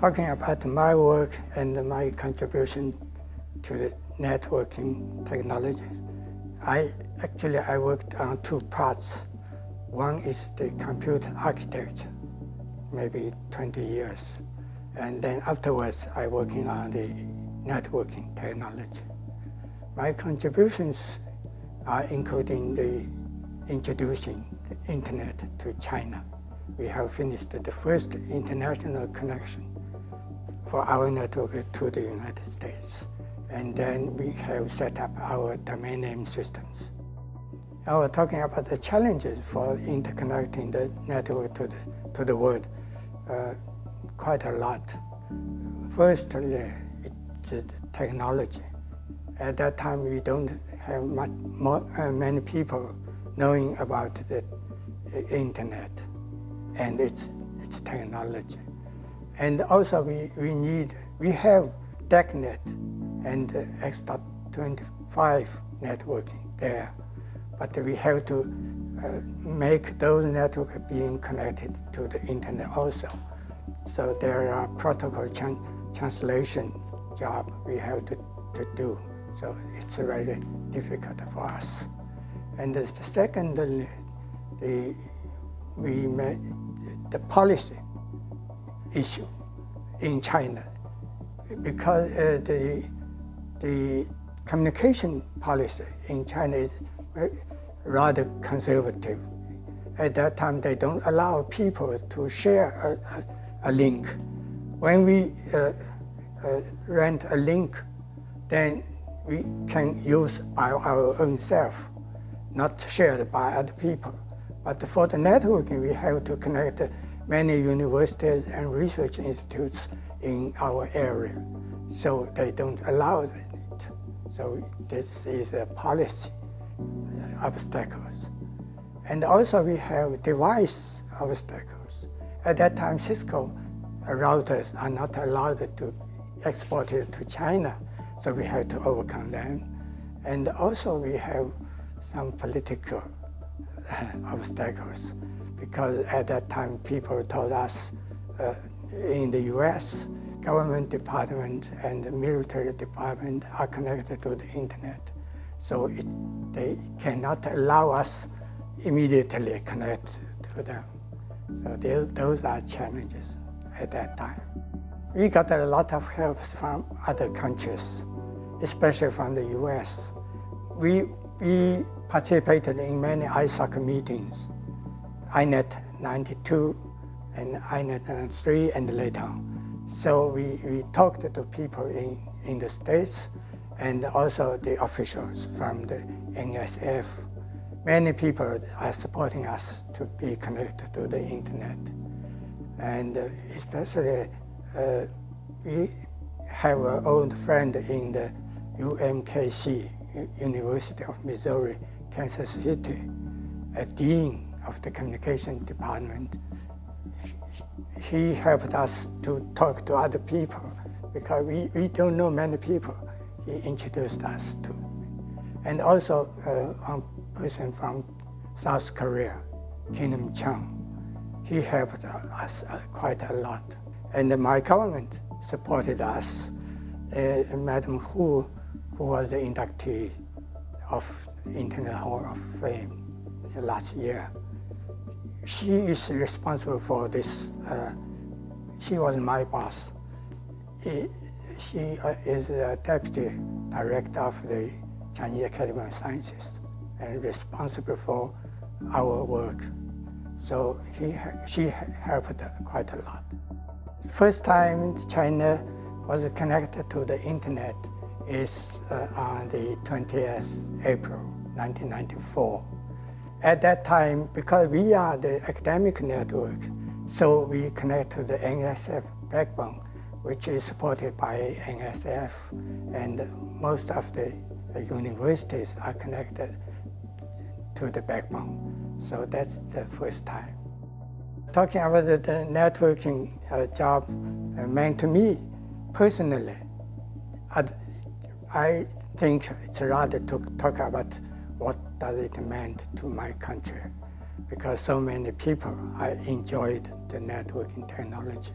talking about my work and my contribution to the networking technologies. I actually I worked on two parts. One is the computer architecture, maybe 20 years. And then afterwards, I working on the networking technology. My contributions are including the introducing the internet to China. We have finished the first international connection for our network to the United States. And then we have set up our domain name systems. I was talking about the challenges for interconnecting the network to the, to the world. Uh, quite a lot. Firstly, it's technology. At that time, we don't have much, more, uh, many people knowing about the internet and its, its technology. And also, we, we need, we have DECnet and X.25 networking there, but we have to uh, make those networks being connected to the internet also. So there are protocol tran translation job we have to, to do. So it's very difficult for us. And the second, the, we made the policy issue in China because uh, the, the communication policy in China is rather conservative. At that time, they don't allow people to share a, a a link. When we uh, uh, rent a link, then we can use by our own self, not shared by other people. But for the networking, we have to connect many universities and research institutes in our area. So they don't allow it. So this is a policy uh, obstacles. And also we have device obstacles. At that time, Cisco routers are not allowed to export it to China, so we had to overcome them. And also we have some political uh, obstacles because at that time people told us uh, in the US, government department and military department are connected to the internet. So it, they cannot allow us immediately connect to them. So they, those are challenges at that time. We got a lot of help from other countries, especially from the US. We, we participated in many ISOC meetings, INET 92 and INET 93 and later. So we, we talked to people in, in the States and also the officials from the NSF many people are supporting us to be connected to the internet. And uh, especially, uh, we have an old friend in the UMKC, University of Missouri, Kansas City, a dean of the communication department. He helped us to talk to other people because we, we don't know many people. He introduced us to. And also uh, on person from South Korea, Kim Chung. He helped us uh, quite a lot. And my government supported us. Uh, Madam Hu, who was the inductee of Internet Hall of Fame last year, she is responsible for this. Uh, she was my boss. He, she uh, is the deputy director of the Chinese Academy of Sciences and responsible for our work. So he, she helped quite a lot. First time China was connected to the internet is uh, on the 20th April 1994. At that time, because we are the academic network, so we connect to the NSF backbone, which is supported by NSF, and most of the universities are connected to the backbone. So that's the first time. Talking about the, networking uh, job uh, meant to me personally, I think it's rather to talk about what does it mean to my country because so many people I enjoyed the networking technology.